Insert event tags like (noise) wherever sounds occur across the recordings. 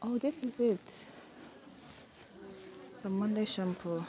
Oh, this is it. The Monday shampoo.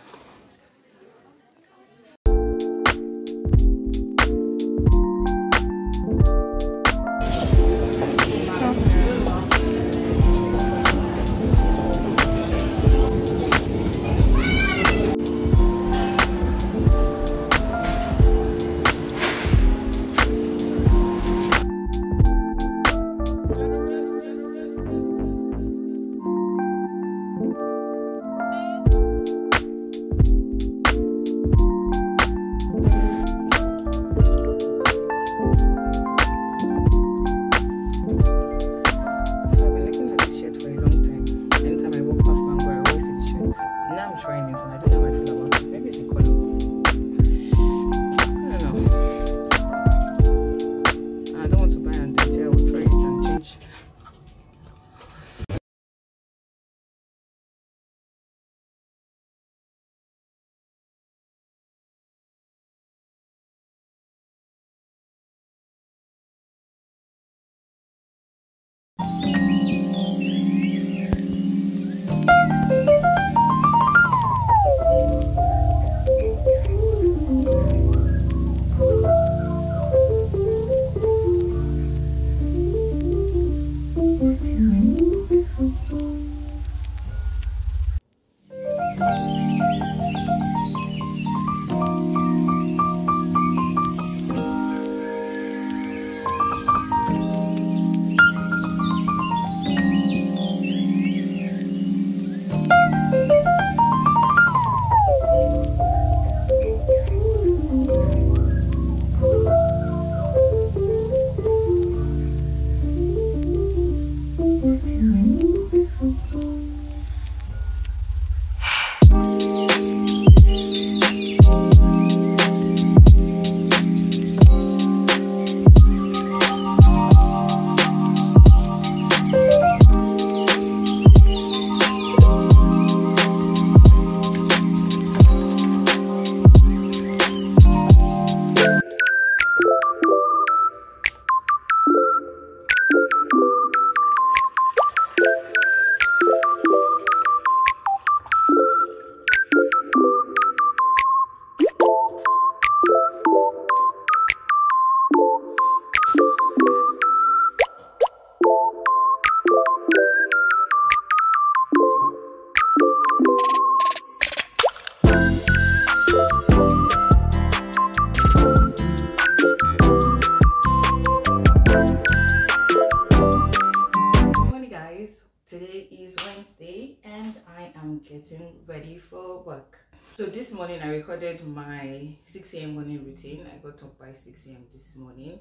Recorded my 6 a.m. morning routine. I got up by 6 a.m. this morning,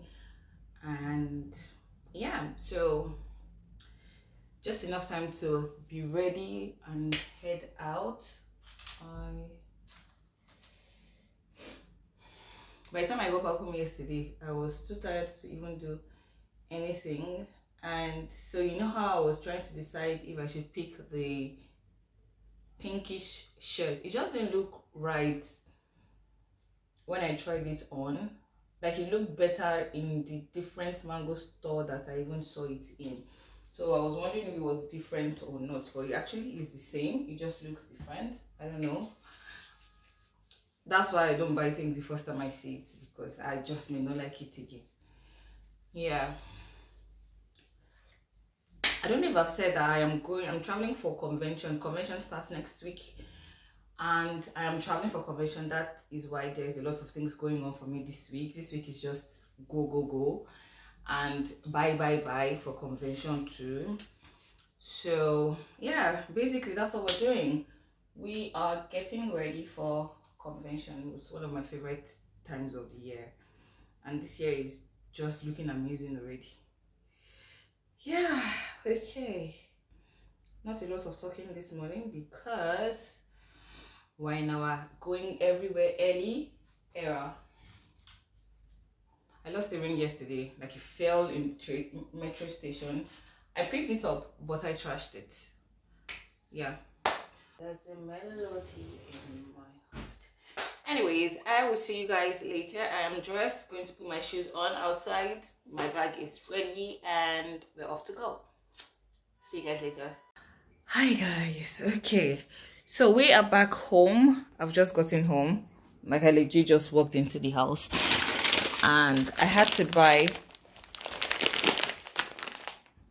and yeah, so just enough time to be ready and head out. I by the time I got back home yesterday, I was too tired to even do anything. And so you know how I was trying to decide if I should pick the pinkish shirt. It just didn't look right when I tried it on. Like it looked better in the different mango store that I even saw it in. So I was wondering if it was different or not, but it actually is the same. It just looks different. I don't know. That's why I don't buy things the first time I see it because I just may not like it again. Yeah. I don't know if I've said that I am going, I'm traveling for convention. Convention starts next week. And I am traveling for convention. That is why there's a lot of things going on for me this week. This week is just go, go, go. And bye, bye, bye for convention too. So, yeah, basically that's what we're doing. We are getting ready for convention. It's one of my favorite times of the year. And this year is just looking amazing already. Yeah, okay. Not a lot of talking this morning because we're in our going everywhere early era. I lost the ring yesterday, like it fell in the metro station. I picked it up, but I trashed it. Yeah. There's a melody in my. Anyways, I will see you guys later. I am dressed, going to put my shoes on outside. My bag is ready and we're off to go. See you guys later. hi guys okay so we are back home i've just gotten home like i legit just walked into the house and i had to buy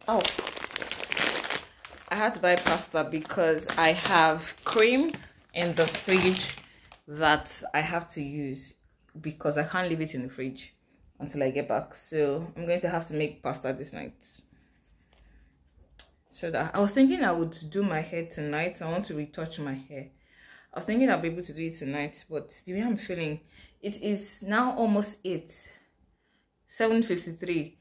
oh i had to buy pasta because i have cream in the fridge that i have to use because i can't leave it in the fridge until i get back so i'm going to have to make pasta this night so that I was thinking I would do my hair tonight. I want to retouch my hair. I was thinking I'll be able to do it tonight, but the way I'm feeling, it is now almost 8, 7.53.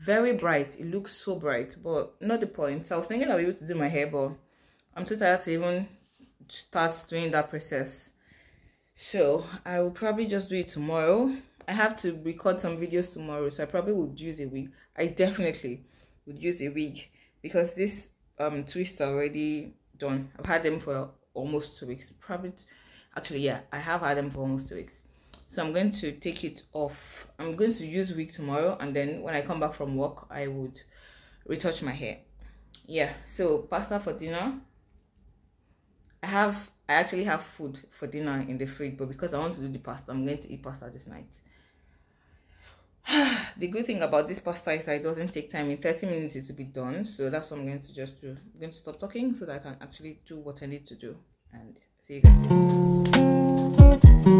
Very bright. It looks so bright, but not the point. So I was thinking I'll be able to do my hair, but I'm too tired to even start doing that process. So I will probably just do it tomorrow. I have to record some videos tomorrow, so I probably would use a wig. I definitely would use a wig because this um twist already done. I've had them for almost two weeks. Probably actually yeah i have had them for almost two weeks. So i'm going to take it off. I'm going to use wig tomorrow and then when i come back from work i would retouch my hair. Yeah so pasta for dinner. I have i actually have food for dinner in the fridge but because i want to do the pasta i'm going to eat pasta this night. (sighs) The good thing about this pasta is that it doesn't take time. In 30 minutes it will be done. So that's what i'm going to just do. I'm going to stop talking so that i can actually do what i need to do. And see you guys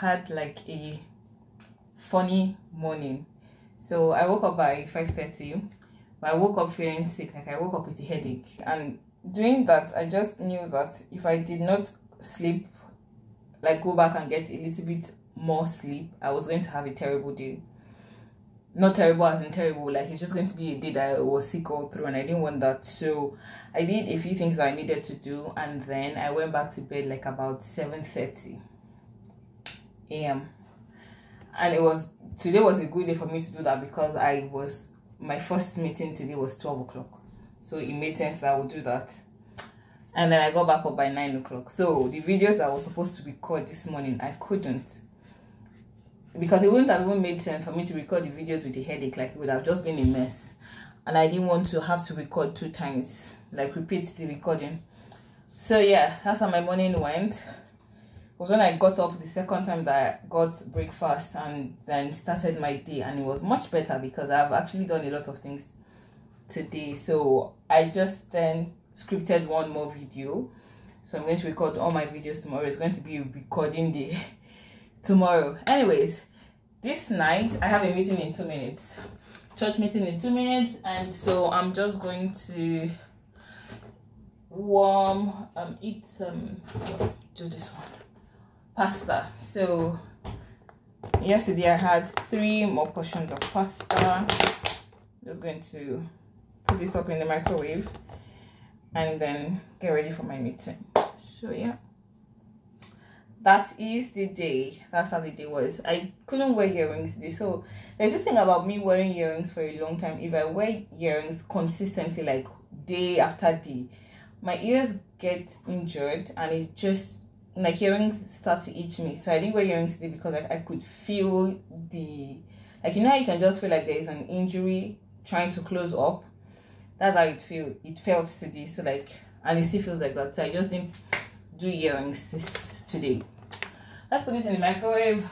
had like a funny morning. So i woke up by 5 30 i woke up feeling sick like i woke up with a headache. And doing that i just knew that if i did not sleep like go back and get a little bit more sleep i was going to have a terrible day. Not terrible as in terrible like it's just going to be a day that i was sick all through and i didn't want that. So i did a few things that i needed to do and then i went back to bed like about 7 30 a.m and it was today was a good day for me to do that because i was my first meeting today was 12 o'clock. So it made sense that i would do that. And then i got back up by 9 o'clock. So the videos that i was supposed to record this morning i couldn't. Because it wouldn't have even made sense for me to record the videos with a headache like it would have just been a mess. And i didn't want to have to record two times like repeat the recording. So yeah that's how my morning went was when i got up the second time that i got breakfast and then started my day and it was much better because i've actually done a lot of things today. So i just then scripted one more video. So i'm going to record all my videos tomorrow. It's going to be recording day (laughs) tomorrow. Anyways this night i have a meeting in two minutes. Church meeting in two minutes and so i'm just going to warm um eat um do this one pasta. So yesterday i had three more portions of pasta. Just going to put this up in the microwave and then get ready for my meeting. So yeah. That is the day. That's how the day was. I couldn't wear earrings today. So there's this thing about me wearing earrings for a long time. If i wear earrings consistently like day after day my ears get injured and it just like earrings start to itch me. So i didn't wear earrings today because like i could feel the like you know you can just feel like there is an injury trying to close up? That's how it feel it felt today. So like and it still feels like that. So i just didn't do earrings this today. Let's put this in the microwave.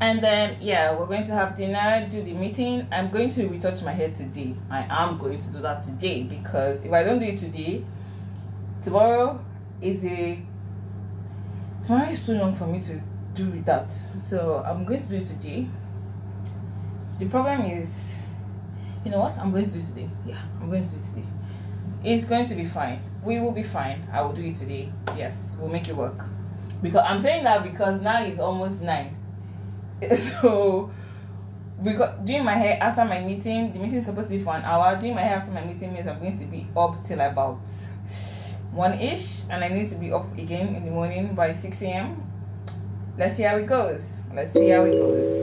And then yeah we're going to have dinner do the meeting. I'm going to retouch my hair today. I am going to do that today because if i don't do it today tomorrow is a tomorrow is too long for me to do that. So i'm going to do it today. The problem is you know what? I'm going to do it today. Yeah i'm going to do it today. It's going to be fine. We will be fine. I will do it today. Yes we'll make it work. Because i'm saying that because now it's almost nine. (laughs) So because doing my hair after my meeting the meeting is supposed to be for an hour. Doing my hair after my meeting means i'm going to be up till about one ish and i need to be up again in the morning by 6 a.m let's see how it goes. Let's see how it goes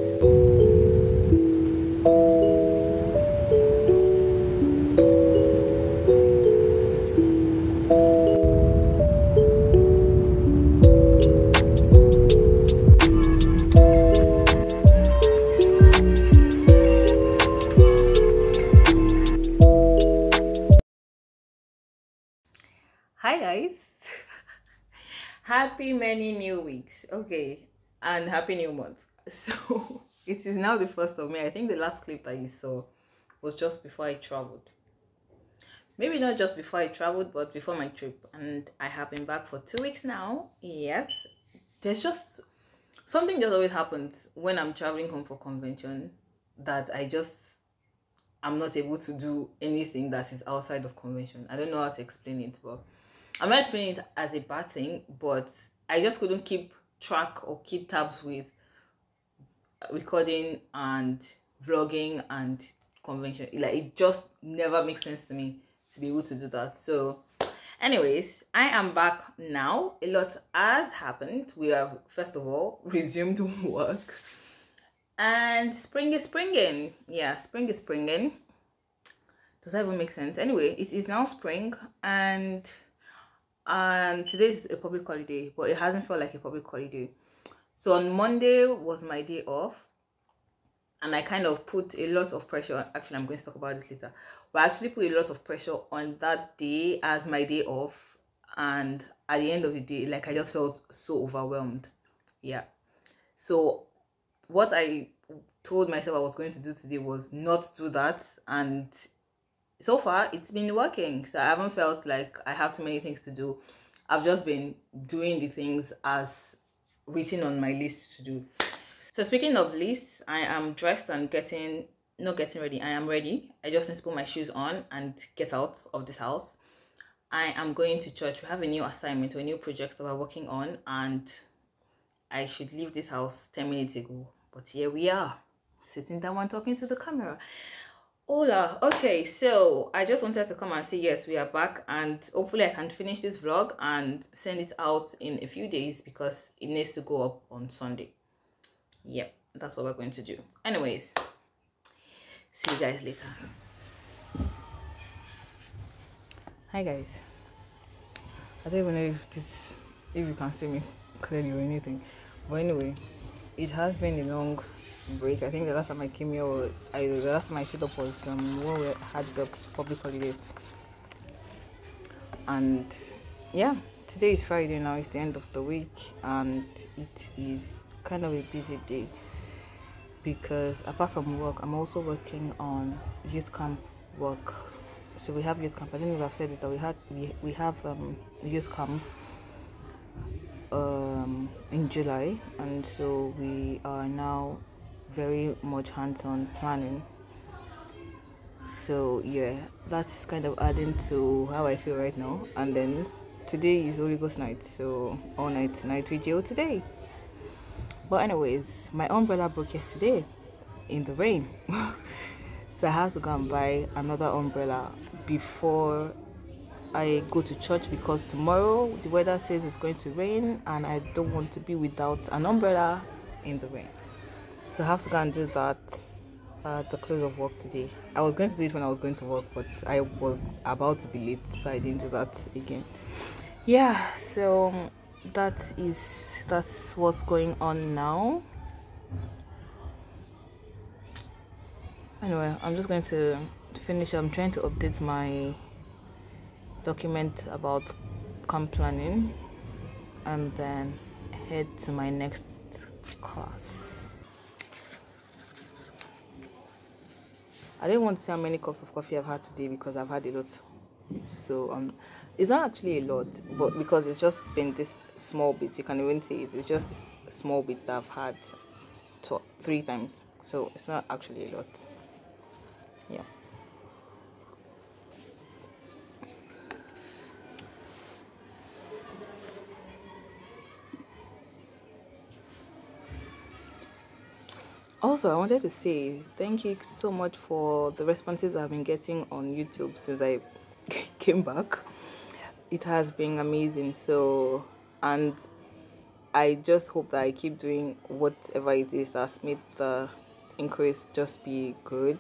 happy many new weeks. Okay and happy new month. (laughs) So it is now the first of may. I think the last clip that you saw was just before i traveled. Maybe not just before i traveled but before my trip. And i have been back for two weeks now. Yes. There's just something just always happens when i'm traveling home for convention that i just i'm not able to do anything that is outside of convention. I don't know how to explain it but I'm not explaining it as a bad thing, but I just couldn't keep track or keep tabs with recording and vlogging and convention. Like it just never makes sense to me to be able to do that. So anyways, I am back now. A lot has happened. We have first of all (laughs) resumed work. And spring is springing. Yeah, spring is springing. Does that even make sense? Anyway, it is now spring and and today is a public holiday but it hasn't felt like a public holiday. So on monday was my day off and i kind of put a lot of pressure actually i'm going to talk about this later but I actually put a lot of pressure on that day as my day off and at the end of the day like i just felt so overwhelmed. Yeah. So what i told myself i was going to do today was not do that and so far it's been working. So i haven't felt like i have too many things to do. I've just been doing the things as written on my list to do. So speaking of lists i am dressed and getting not getting ready i am ready. I just need to put my shoes on and get out of this house. I am going to church. We have a new assignment or a new project that we're working on and i should leave this house 10 minutes ago. But here we are sitting down and talking to the camera Hola. Okay, so I just wanted to come and say yes, we are back, and hopefully I can finish this vlog and send it out in a few days because it needs to go up on Sunday. Yep, that's what we're going to do. Anyways, see you guys later. Hi guys. I don't even know if this if you can see me clearly or anything, but anyway, it has been a long break. I think the last time I came here, I, the last time I showed up was um, when we had the public holiday. And yeah, today is Friday now, it's the end of the week, and it is kind of a busy day because apart from work, I'm also working on youth camp work. So we have youth camp. I don't know if I've said it, that we had we, we have um, youth camp um, in July, and so we are now very much hands-on planning. So yeah that's kind of adding to how i feel right now. And then today is holy ghost night so all night night video today. But anyways my umbrella broke yesterday in the rain. (laughs) So i have to go and buy another umbrella before I go to church because tomorrow the weather says it's going to rain and I don't want to be without an umbrella in the rain. So I have to go and do that at the close of work today. I was going to do it when I was going to work, but I was about to be late, so I didn't do that again. Yeah, so um, that is that's what's going on now. Anyway, I'm just going to finish. I'm trying to update my document about planning and then head to my next class. I didn't want to say how many cups of coffee I've had today because I've had a lot. So um, it's not actually a lot, but because it's just been this small bit, you can even see it. It's just this small bit that I've had to- three times. So it's not actually a lot. Yeah. Also, I wanted to say thank you so much for the responses I've been getting on YouTube since I (laughs) came back. It has been amazing. So, and I just hope that I keep doing whatever it is that's made the increase just be good.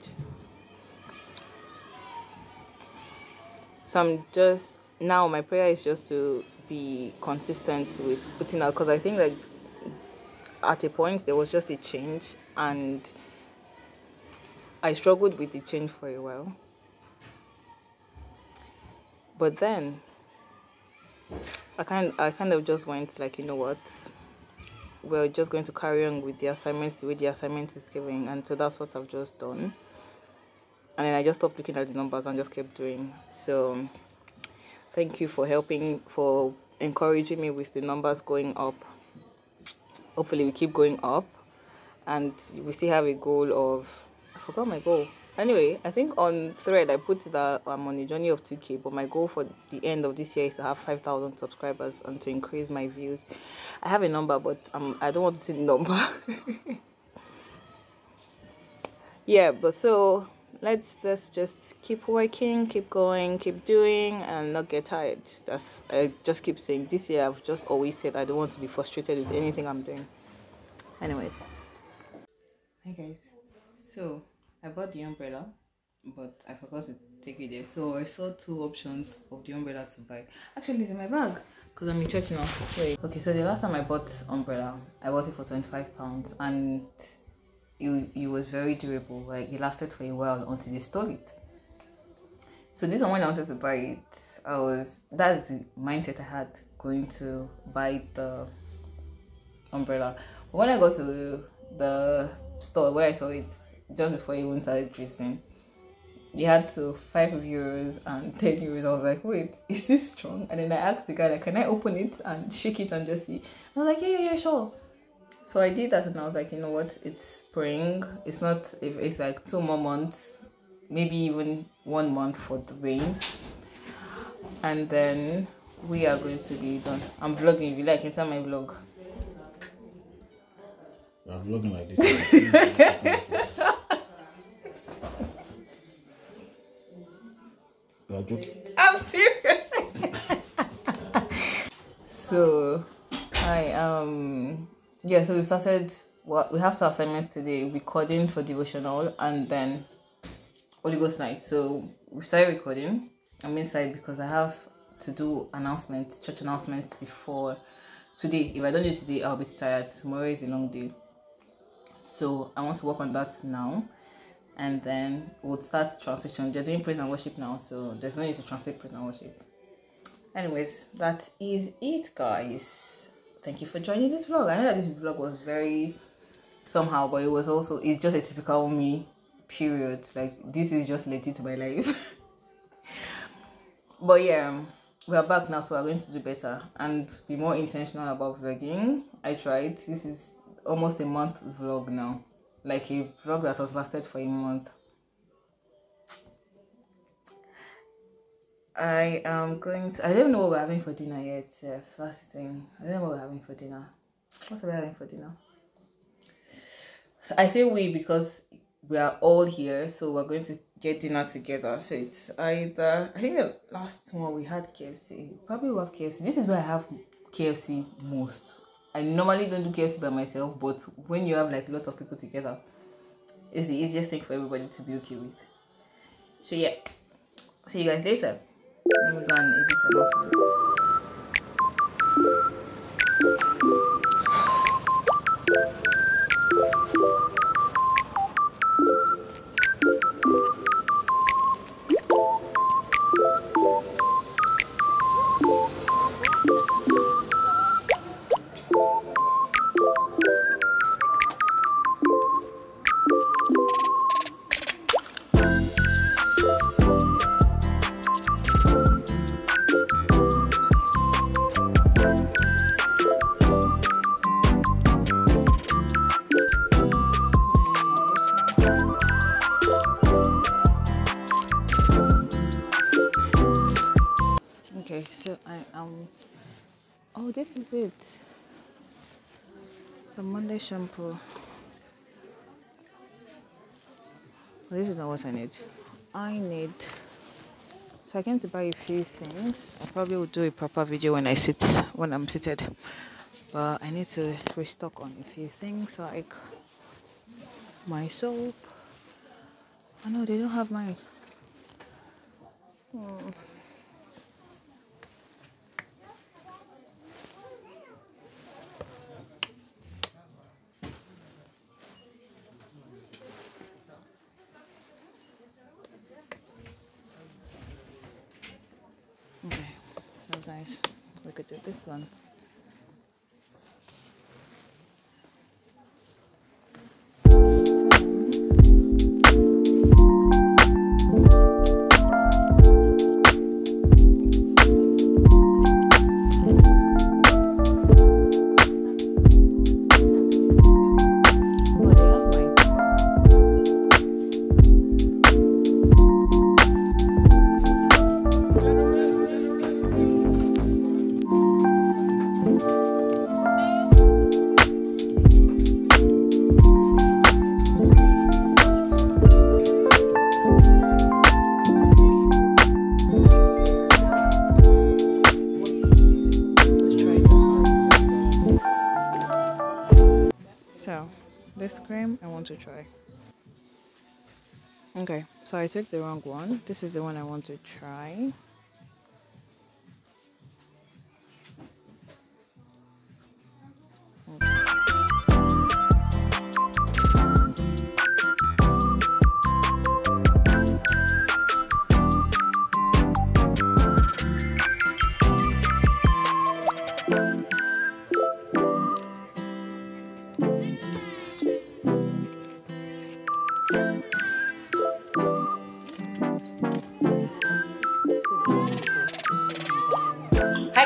So I'm just now my prayer is just to be consistent with putting out because I think like at a point there was just a change and I struggled with the change for a while. But then I kind I kind of just went like, you know what? We're just going to carry on with the assignments the way the assignment is giving and so that's what I've just done. And then I just stopped looking at the numbers and just kept doing. So thank you for helping for encouraging me with the numbers going up. Hopefully we keep going up and we still have a goal of I forgot my goal. Anyway, I think on thread I put that I'm on a journey of 2k, but my goal for the end of this year is to have 5,000 subscribers and to increase my views. I have a number, but um, I don't want to see the number. (laughs) yeah, but so let's let's just keep working, keep going, keep doing, and not get tired. That's I just keep saying. This year I've just always said I don't want to be frustrated with anything I'm doing. Anyways. Hi guys. So I bought the umbrella, but I forgot to take it there. So I saw two options of the umbrella to buy. Actually, it's in my bag because I'm in church now. Wait. Okay, so the last time I bought umbrella, I bought it for twenty five pounds, and it, it was very durable. Like it lasted for a while until they stole it. So this one when I wanted to buy it, I was that's the mindset I had going to buy the umbrella. When I got to the store where I saw it just before I even started dressing, He had to five euros and (laughs) ten euros. I was like, wait, (laughs) is this strong? And then I asked the guy, like, can I open it and shake it and just see? I was like, yeah, yeah, yeah, sure. So I did that and I was like, you know what? It's spring. It's not if it's like two more months, maybe even one month for the rain. And then we are going to be done. I'm vlogging. If you like, enter my vlog. Are vlogging like this. (laughs) you. I'm serious. (laughs) so, hi. Um, yeah. So we started. What we have two assignments today: recording for devotional, and then Holy Ghost night. So we started recording. I'm inside because I have to do announcements, church announcements before today. If I don't do today, I'll be tired. Tomorrow is a long day. So I want to work on that now. And then we'll start translation. They're doing praise and worship now, so there's no need to translate praise and worship. Anyways, that is it, guys. Thank you for joining this vlog. I know that this vlog was very somehow, but it was also it's just a typical me period. Like this is just legit my life. (laughs) but yeah, we are back now, so we're going to do better and be more intentional about vlogging. I tried. This is almost a month vlog now, like a vlog that has lasted for a month. I am going to. I don't know what we're having for dinner yet. Uh, first thing, I don't know what we're having for dinner. What's we having for dinner? So I say we because we are all here, so we're going to get dinner together. So it's either I think the last one we had KFC. Probably will have KFC. This is where I have KFC most. I normally don't do KFC by myself, but when you have like lots of people together, it's the easiest thing for everybody to be okay with. So yeah, see you guys later. Let me go and edit. It. The monday shampoo. This is not what i need. I need so i came to buy a few things. I probably will do a proper video when i sit when i'm seated. But i need to restock on a few things like my soap. I know they don't have mine hmm. Nice. We could do this one. To try. Okay, so I took the wrong one. This is the one I want to try.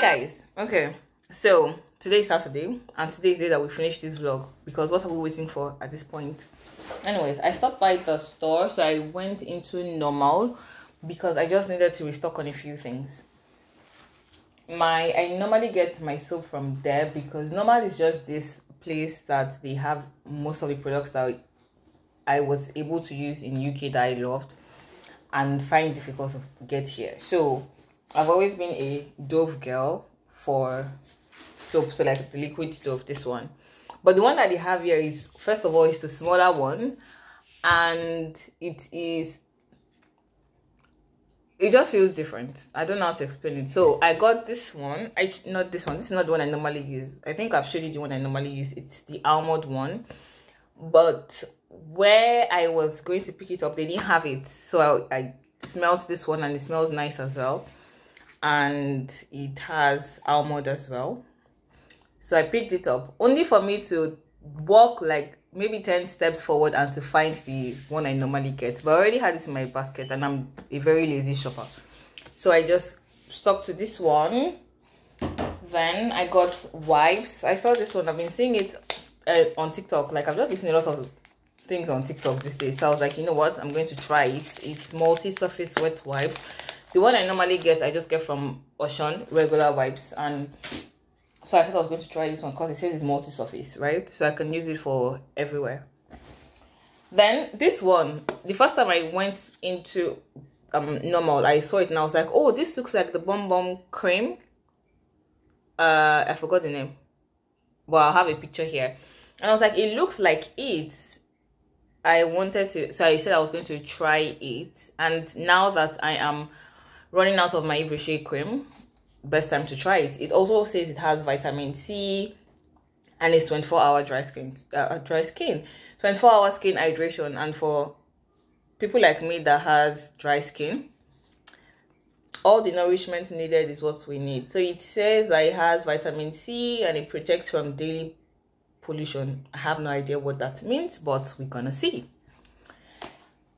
Guys. Okay so today is saturday and today is the day that we finish this vlog because what are we waiting for at this point? Anyways i stopped by the store so i went into normal because i just needed to restock on a few things. My i normally get my soap from there because normal is just this place that they have most of the products that i was able to use in uk that i loved and find difficult to get here. So I've always been a Dove girl for soap, so like the liquid Dove, this one. But the one that they have here is, first of all, it's the smaller one, and it is, it just feels different. I don't know how to explain it. So I got this one, I not this one. This is not the one I normally use. I think I've showed you the one I normally use. It's the almond one, but where I was going to pick it up, they didn't have it, so I, I smelled this one, and it smells nice as well and it has almond as well. So i picked it up only for me to walk like maybe 10 steps forward and to find the one i normally get. But i already had it in my basket and i'm a very lazy shopper. So i just stuck to this one. Then i got wipes. I saw this one. I've been seeing it uh, on tiktok. Like i've been seeing a lot of things on tiktok these days. So i was like you know what? I'm going to try it. It's multi-surface wet wipes the one I normally get, I just get from Ocean regular wipes, and so I thought I was going to try this one because it says it's multi-surface, right? So I can use it for everywhere. Then this one, the first time I went into um normal, I saw it and I was like, oh, this looks like the Bum Bum cream. Uh, I forgot the name. but I'll have a picture here. And I was like, it looks like it. I wanted to, so I said I was going to try it. And now that I am running out of my Yves Rocher cream, best time to try it. It also says it has vitamin C and it's 24 hour dry skin, uh, dry skin, 24 hour skin hydration. And for people like me that has dry skin, all the nourishment needed is what we need. So it says that it has vitamin C and it protects from daily pollution. I have no idea what that means, but we're gonna see.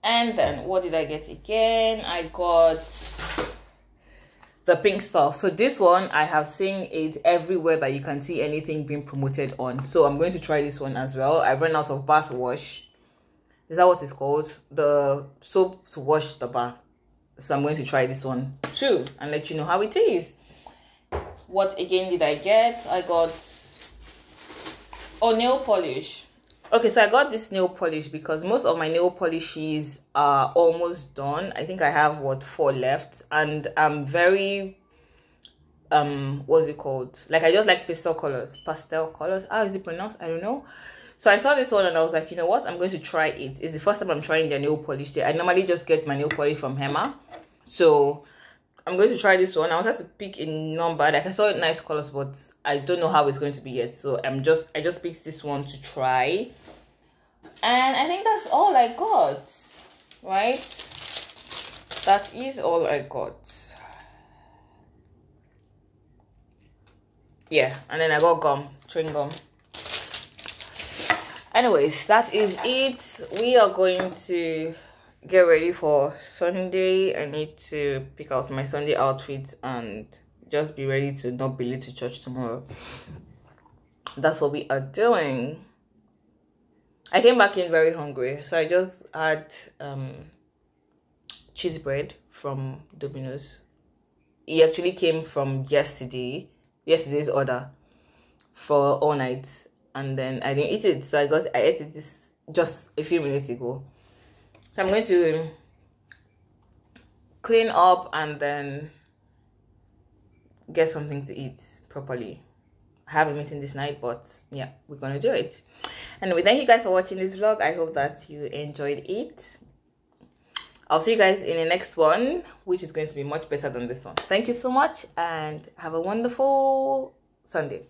And then what did I get again? I got the pink stuff. So this one I have seen it everywhere that you can see anything being promoted on. So I'm going to try this one as well. I ran out of bath wash. Is that what it's called? The soap to wash the bath so i'm going to try this one too and let you know how it is what again did i get i got oh nail polish okay so i got this nail polish because most of my nail polishes are almost done. I think i have what four left. And i'm very um what's it called? Like i just like pastel colors. Pastel colors. How is it pronounced? I don't know. So I saw this one and I was like, you know what? I'm going to try it. It's the first time I'm trying their nail polish. I normally just get my nail polish from Hema. So i'm going to try this one. I wanted to pick a number. Like i saw nice colors but i don't know how it's going to be yet. So i'm just i just picked this one to try. And i think that's all i got right? That is all i got. Yeah and then i got gum chewing gum. Anyways that is it. We are going to get ready for Sunday. I need to pick out my Sunday outfit and just be ready to not be late to church tomorrow. That's what we are doing. I came back in very hungry, so I just had um cheese bread from Domino's. It actually came from yesterday, yesterday's order for all night, and then I didn't eat it, so I got I ate it this just a few minutes ago so i'm going to clean up and then get something to eat properly. I have a meeting this night but yeah we're gonna do it. Anyway thank you guys for watching this vlog. I hope that you enjoyed it. I'll see you guys in the next one which is going to be much better than this one. Thank you so much and have a wonderful sunday